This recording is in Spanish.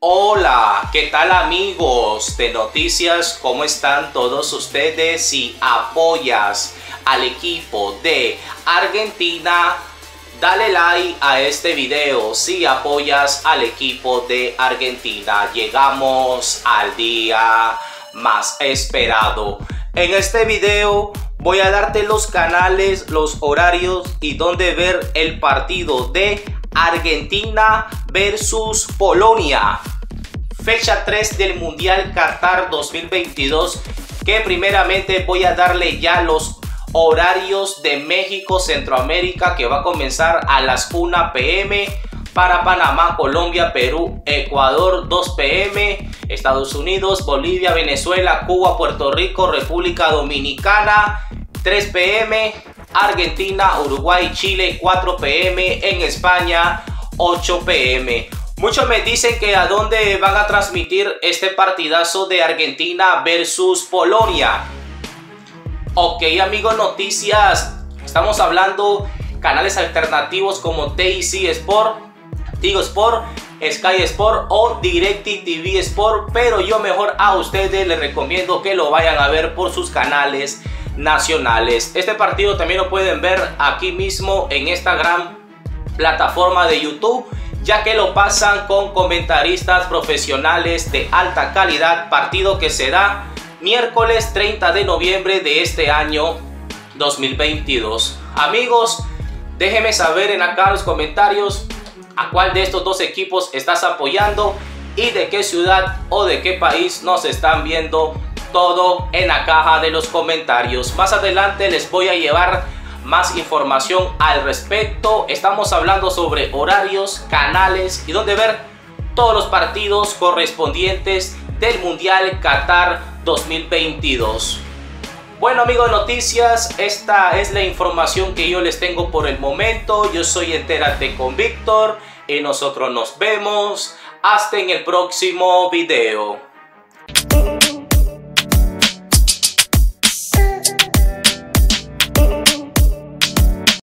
Hola, ¿qué tal amigos de noticias? ¿Cómo están todos ustedes? Si apoyas al equipo de Argentina, dale like a este video si apoyas al equipo de Argentina. Llegamos al día más esperado. En este video voy a darte los canales, los horarios y dónde ver el partido de Argentina versus Polonia. Fecha 3 del Mundial Qatar 2022 que primeramente voy a darle ya los horarios de México, Centroamérica que va a comenzar a las 1 pm para Panamá, Colombia, Perú, Ecuador 2 pm, Estados Unidos, Bolivia, Venezuela, Cuba, Puerto Rico, República Dominicana 3 pm, Argentina, Uruguay, Chile 4 pm, en España 8 pm. Muchos me dicen que a dónde van a transmitir este partidazo de Argentina versus Polonia. Ok amigos, noticias. Estamos hablando canales alternativos como TIC Sport, Tigo Sport, Sky Sport o TV Sport. Pero yo mejor a ustedes les recomiendo que lo vayan a ver por sus canales nacionales. Este partido también lo pueden ver aquí mismo en esta gran plataforma de YouTube ya que lo pasan con comentaristas profesionales de alta calidad, partido que será miércoles 30 de noviembre de este año 2022. Amigos, déjenme saber en acá los comentarios a cuál de estos dos equipos estás apoyando y de qué ciudad o de qué país nos están viendo todo en la caja de los comentarios. Más adelante les voy a llevar más información al respecto. Estamos hablando sobre horarios, canales y dónde ver todos los partidos correspondientes del Mundial Qatar 2022. Bueno amigos de noticias, esta es la información que yo les tengo por el momento. Yo soy Entérate con Víctor y nosotros nos vemos hasta en el próximo video.